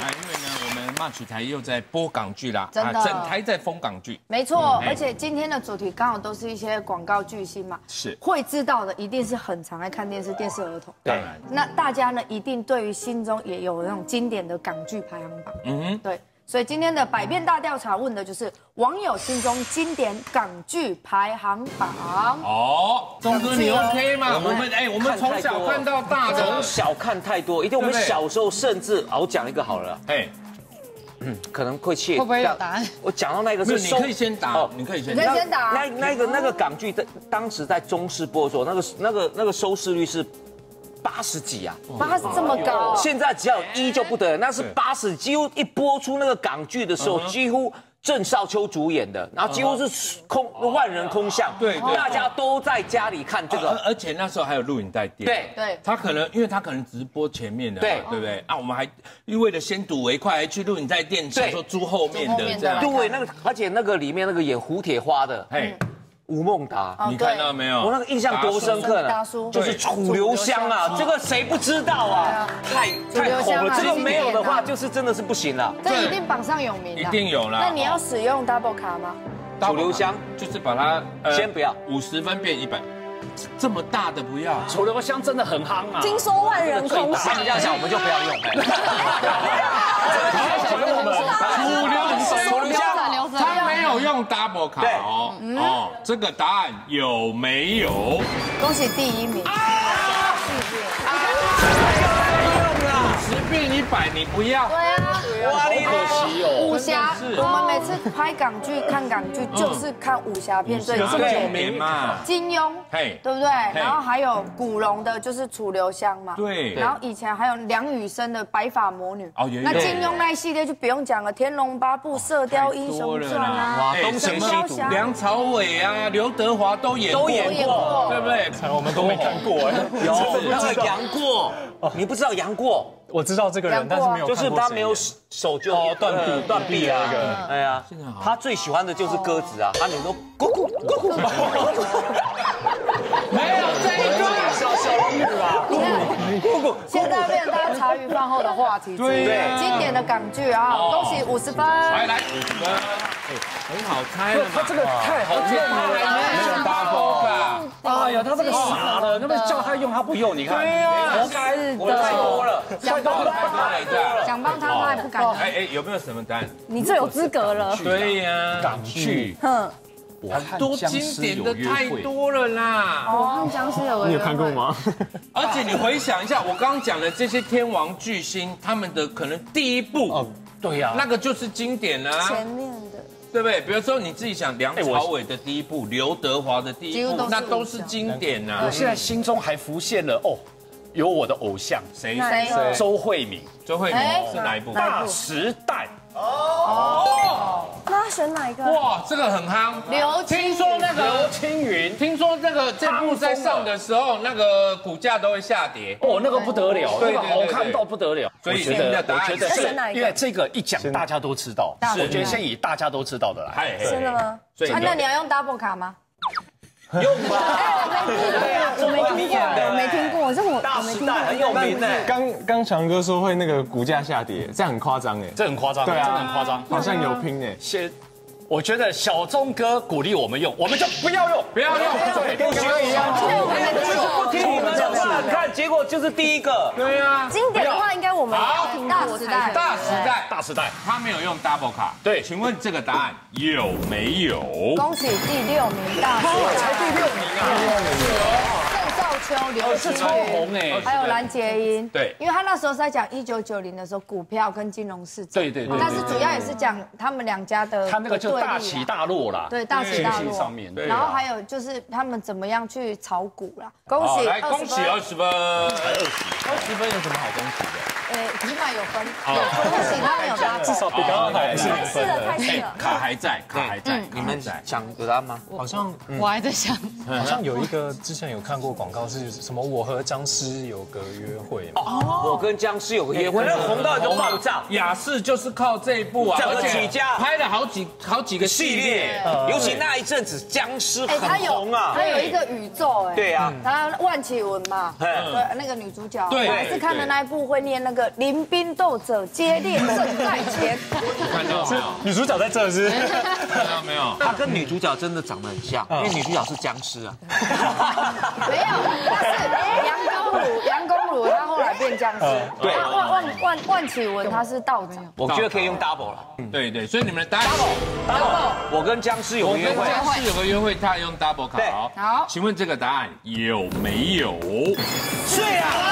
啊，因为呢，我们 Match 台又在播港剧啦，真的啊整台在封港剧。没错，嗯而且今天的主题刚好都是一些广告巨星嘛，是会知道的，一定是很常爱看电视、电视儿童。当然，那大家呢，一定对于心中也有那种经典的港剧排行榜。嗯哼，对，所以今天的百变大调查问的就是网友心中经典港剧排行榜。哦，钟哥你 OK 吗？我们哎，我们从小看到大的从，小看太多，一定我们小时候甚至啊，我讲一个好了，哎，嗯可能会切。会不会有答案？我讲到那个是收你可以先答哦，你可以先你可以答。先答那那个那个港剧在当时在中视播的时候，那个那个那个收视率是八十几啊，八十这么高，现在只要一就不得了，那是八十，几乎一播出那个港剧的时候，几乎。郑少秋主演的，然后几乎是空万人空巷，对对大家都在家里看这个，而且那时候还有录影带店，对。对。他可能因为他可能直播前面的嘛，对。对不对？啊，我们还因为了先睹为快，还去录影带店想说租后面的这样。对，那个而且那个里面那个演胡铁花的嘿，吴孟达，哦你看到没有？我那个印象多深刻呢？就是楚留香啊，这个谁不知道啊？太太红了，楚留香啊这个没有的话，就是真的是不行了。这一定榜上有名的。一定有啦那你要使用 double 卡吗？楚留香就是把它呃先不要五十分变一百，这么大的不要。楚留香真的很夯啊！听说万人空他巷们这样想，我们就不要用。楚留楚留香留着他没有用 double 卡哦哦，这个答案有没有？恭喜第一名。十变一百你不要对，啊，哇，好可惜哦。武侠，我们每次拍港剧、看港剧就是看武侠片最这么有经典。名嘛？金庸，嘿对不对？然后还有古龙的，就是楚留香嘛。对然后以前还有梁羽生的《白发魔女》。哦有那金庸那一系列就不用讲了，《天龙八部》《射雕英雄传》啊。哇，哎东邪西毒，梁朝伟啊，刘德华都演过都演演过对不对？我们都没看过哎。有那个杨过，你不知道杨过，我知道这个人，但是没有就是他没有手就哦断臂断臂啊那个。哎呀，他最喜欢的就是鸽子啊，他女都咕咕咕咕。没有这一个。小小龙女啊，你看，现在变成大家茶余饭后的话题。对经典的港剧啊，恭喜五十分。来来，五十分，哎很好猜。他这个太好用他了。没有 double 卡。哎呀，他这个傻了，那么叫他用他不用，你看。对呀，是太多的，了。想帮他，看一下。想帮他，他还不敢。哎哎，有没有什么答案？你最有资格了。对呀，港剧，哼，很多经典的太多了啦。我和僵尸有个约会？吗？而且你回想一下，我刚刚讲的这些天王巨星，他们的可能第一部哦，对呀。那个就是经典了啊。前面的。对不对？比如说你自己想梁朝伟的第一部，刘德华的第一部那都是经典呐我。现在心中还浮现了哦，有我的偶像谁？谁？周慧敏，周慧敏哎是哪一部？大时代。那选哪一个？哇，这个很夯。刘青听说那个刘，青云，听说那个这部在上的时候，那个股价都会下跌。哦，那个不得了，那个对对对好看到不得了。所以我觉得，我觉得是选哪一个因为这个一讲大家都知道，我觉得先以大家都知道的来。嗨，真的吗？所以啊，那你要用 double 卡吗？用吧，我没听过，我没听过，这我大我没听过。时代很有名呢。刚刚强哥说会那个股价下跌，这样很夸张哎。这很夸张，对啊真的很夸张。好像有拼哎。先，我觉得小钟哥鼓励我们用，我们就不要用。不要用，跟学一样，不听你们的话，看结果就是第一个。对啊。经典的话，应该我们好听大时代。大时代，大时代，他没有用 double 卡。对请问这个答案有没有？恭喜第六名大时代，才第六名啊！秋、刘青是超云，红哎。还有蓝洁瑛。对因为他那时候是在讲一九九零的时候股票跟金融市场。对对对但是主要也是讲他们两家的他那个就大起大落啦。对大起大落上面对然后还有就是他们怎么样去炒股啦。恭好，喜来恭喜二十十分。二十分有什么好恭喜的？起码有分，有恭喜他们有？拿 至少比刚刚还是太是了，太细了。卡还在，卡还在，你们在。想有答案吗？好像我还在想，好像有一个之前有看过广告是什么我和僵尸有个约会哦。我跟僵尸有个约会，那红到一个爆炸。雅士就是靠这一部啊，整个而且起家。拍了好几好几个系系列。列，，尤其那一阵子僵尸哎，他很有红啊。他。有一个宇宙，哎，对啊，然后万绮雯嘛，嘿对，那个女主角，对。我还是看的那一部会念那个个临兵斗者接猎正在前。看到没有？女主角在这是？看到没有？她跟女主角真的长得很像，因为女主角是僵尸啊。没有，但是杨公儒，杨公儒他后来变僵尸。对，万万万万启文他是道长。我觉得可以用 double 了。对对，所以你们的答案 double，我跟僵尸有约会。僵尸有个约会，他用 double 卡。对好，好请问这个答案有没有？是啊，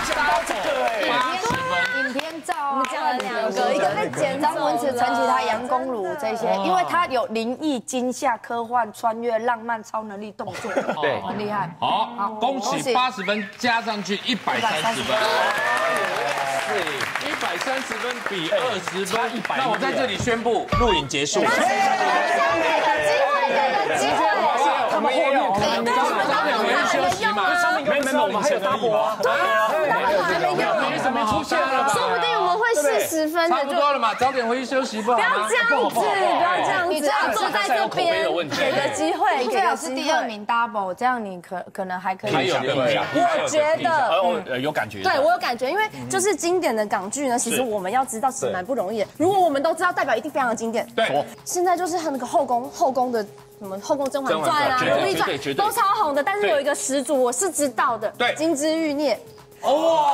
八十分。影片照我们，讲了两个，一个被捡张文慈、陈其他、杨公如这些，因为他有灵异、惊吓、科幻、穿越、浪漫、超能力、动作，对很厉害。好，恭喜八十分加上去一百三十分。一百三十分比二十分一百，那我在这里宣布录影结束。他们后面有早点回去休息嘛。没没没，我们还有 double 啊。没什么出现了吧？说不定我们会四十分差的就。不多了嘛，早点回去休息不好不要这？样子，不要这样子，你这样坐在这边，给个机会，最好是。第二名 double，这样你可可能还可以。还有的印象，我觉得。有感觉。对，我有感觉，因为就是经典的港剧呢，其实我们要知道其实蛮不容易的。如果我们都知道，代表一定非常的经典。对，现在就是他那个后宫后宫的什么《后宫甄嬛传》啊，如懿传都超红的，但是有一个始祖我是知道的，对金枝玉孽》哦，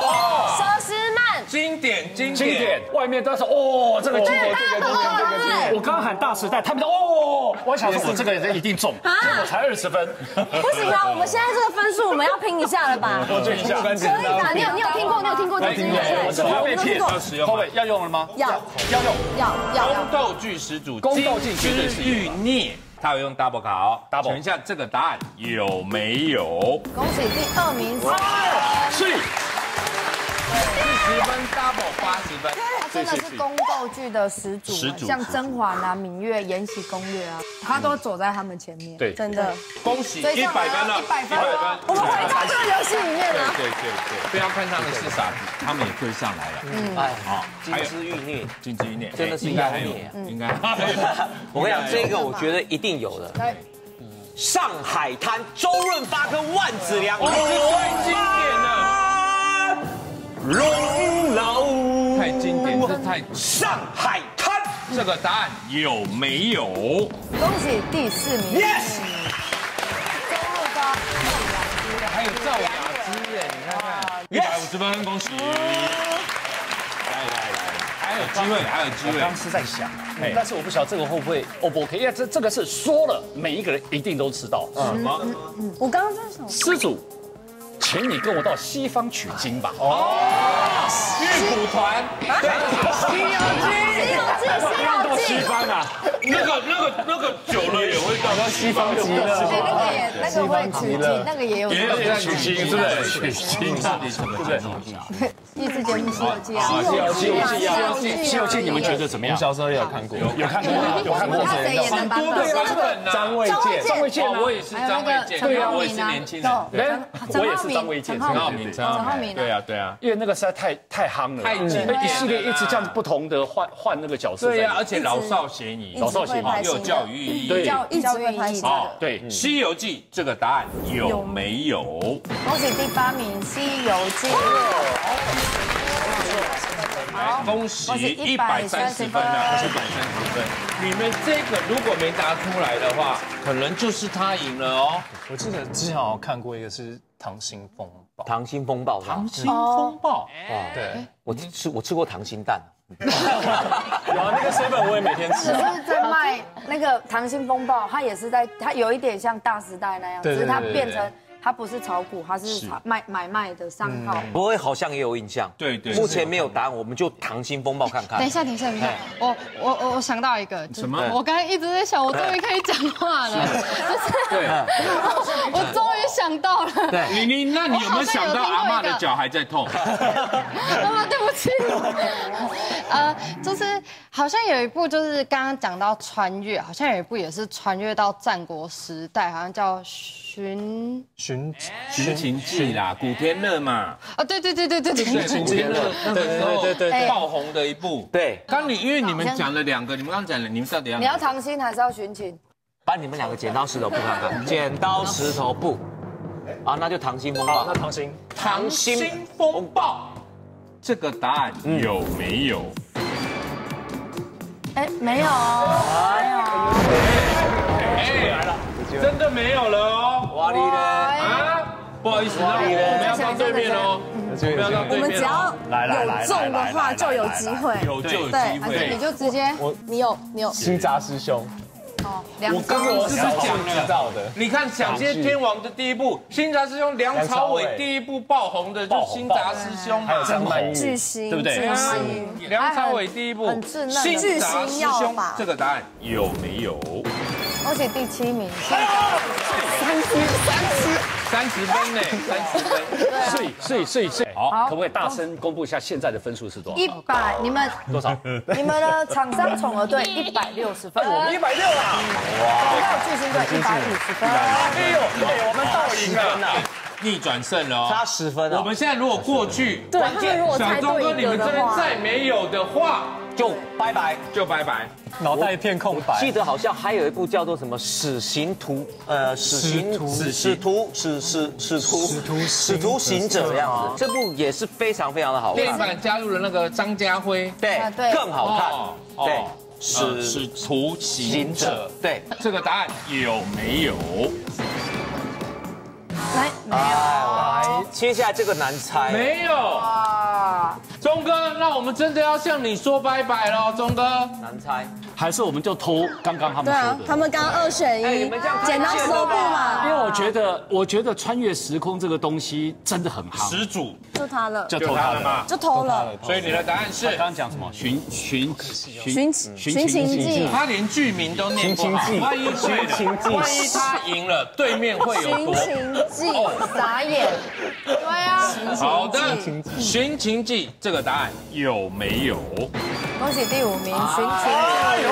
佘诗曼。经典经经典典，，外面都是哦，这个经典，这个经典，这个经典。对我刚刚喊大时代，他们都哦，我想说我这个人一定中，结果才二十分。不行啊，我们现在这个分数我们要拼一下了吧？我一下，可以的，你有你有听过，你有听过这个我对？我要被骗过，使用后卫要用了吗？要要用。要要要宫。斗剧始祖宫斗剧绝对是金枝玉孽，他有用 double 卡哦。double 一下这个答案有没有？恭喜第二名，分 double 八十分。他真的是宫斗剧的始祖，始祖像甄嬛啊、芈月、延禧攻略啊，他都走在他们前面。对，真的，恭喜一百分了，一百分。我们回到这个游戏里面了。对对对，不要看他们是傻子，他们也追上来了。嗯，哎，好，金枝玉孽。金枝玉孽，真的是应该还有妖孽啊，应该。我跟你讲，这个我觉得一定有的。来，上海滩，周润发跟万梓良，哦，这太经典了，龙老太经典，这太上海滩这个答案有没有？恭喜第四名。，yes，周润发，还有赵雅芝耶，你看看，一百五十分，恭喜！来来来，还有机会，还有机会我刚。刚是在想，但是我不晓得这个会不会 O 不 OK，因为这这个是说了，每一个人一定都知道。什么？我刚刚在想，失主，请你跟我到西方取经吧。哦。玉蒲团，西游记，西游记，方啊，那个那个那个久了也西方极乐哎，那个也那个会取经，那个也有。也有在取经是不是？取经到底什么节目？益智节目《西游记》啊。西游记，西游记，西游记你们觉得怎么样？小时候也有看过，有看过吗？有看过他谁演的版多个本？版本呢？张卫健，张卫健我也是张卫健，还有那个我也是年轻人。哎我也是张卫健，陈浩民，陈陈浩民啊对啊，对啊。因为那个实在太太夯了，太经典了一系列一直这样不同的换换那个角色。对啊，而且老少咸宜，老少咸宜好又有教育意义。对教教育意义的。好，对《西游记》这个答案有没有？恭喜第八名《西游记》。来，恭喜一百三十分啊，一百三十分。你们这个如果没答出来的话，可能就是他赢了哦。我记得之前好像看过一个是《溏心风暴》，溏心风暴，溏心风暴，对，我吃我吃过溏心蛋，有啊，那个 seven 我也每天吃只。是在卖那个《溏心风暴》，它也是在，它有一点像大时代那样，对只是它变成它不是炒股，它是买买卖的商号。不会好像也有印象。对对目前没有答案，我们就溏心风暴看看。等一下，等一下，等一下，我我我我想到一个，什么我刚才一直在想，我终于可以讲话了，就是对，我终于想到了。你你那你有没有想到阿妈的脚还在痛？妈妈，对不起。呃，就是好像有一部，就是刚刚讲到穿越，好像有一部也是穿越到战国时代，好像叫寻寻寻秦记啦，古天乐嘛，啊，对对对对对对，对，古天乐那个时候对对对对爆红的一部。对，刚你因为你们讲了两个，你们刚讲了，你们到底要你要溏心还是要寻秦？把你们两个剪刀石头布看看。剪刀石头布，啊，那就溏心风，暴那。溏心溏心风暴，这个答案有没有？哎，没有哦，没有哎，来了，真的没有了哦。哇哩嘞！啊，不好意思，那我们要到对面哦，我们要到对面们只要有中的话就有机会。有就有机对会。你就直接你有你有新扎师兄，哦，我刚刚是不是讲知了？道的。你看《抢劫天王》的第一部，新杂师兄梁朝伟第一部爆红的就是新杂师兄嘛。还有。张曼玉，巨星，对不对？梁朝伟第一部很稚嫩新杂师巨星要兄吧，这个答案有没有？恭喜第七名，三十分呢，三十分。所以所以所以所以，好，可不可以大声公布一下现在的分数是多少？一百，你们多少？你们的厂商宠儿队一百六十分，我们一百六啊！哇广告巨星队一百五十分，哎呦，对，我们倒赢了，逆转胜了哦。差十分啊！我们现在如果过去，对，他们如果小猜钟哥你们这边再没有的话，就拜拜。就拜拜。脑袋一片空白。记得好像还有一部叫做什么《死刑徒》，呃，死刑使徒使徒使使使徒使徒使徒行者这样子，这部也是非常非常的好看，电影版加入了那个张家辉，对更好看，对，使使徒行者。对。这个答案有没有？来没有接下来这个难猜，没有。那我们真的要向你说拜拜喽，钟哥。难猜。还是我们就偷刚刚他对啊，们说的？他们刚刚二选哎，你一们这样，太剪刀石头布嘛，因为我觉得，我觉得穿越时空这个东西真的很夯，始祖。就他了，就投他了。嘛。就投了。所以你的答案是？刚，刚讲什么？寻寻寻寻情记，他连剧名都念不好寻情记，万一对了，万一他赢了，对面会有寻多？情记，傻眼，对啊，好的，《寻情记》这个答案有没有？恭喜第五名寻情哎呦，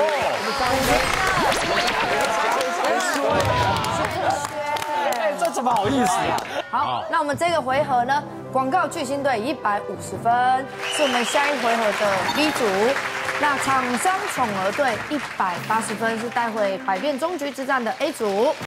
哎，这怎么好意思啊？好，那我们这个回合呢，广告巨星队一百五十分，是我们下一回合的 B 组。那厂商宠儿队一百八十分，是带回百变终局之战的 A 组。